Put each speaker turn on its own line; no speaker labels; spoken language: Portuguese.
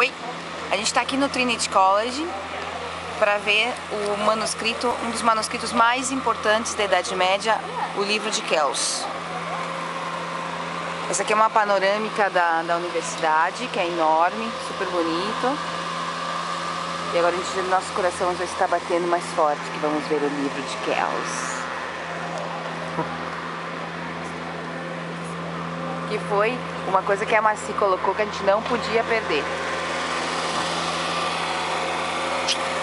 Oi, a gente está aqui no Trinity College para ver o manuscrito, um dos manuscritos mais importantes da Idade Média, o livro de Kells. Essa aqui é uma panorâmica da, da universidade, que é enorme, super bonito. E agora a gente, nosso coração já está batendo mais forte, que vamos ver o livro de Kells. que foi uma coisa que a Marci colocou que a gente não podia perder. much.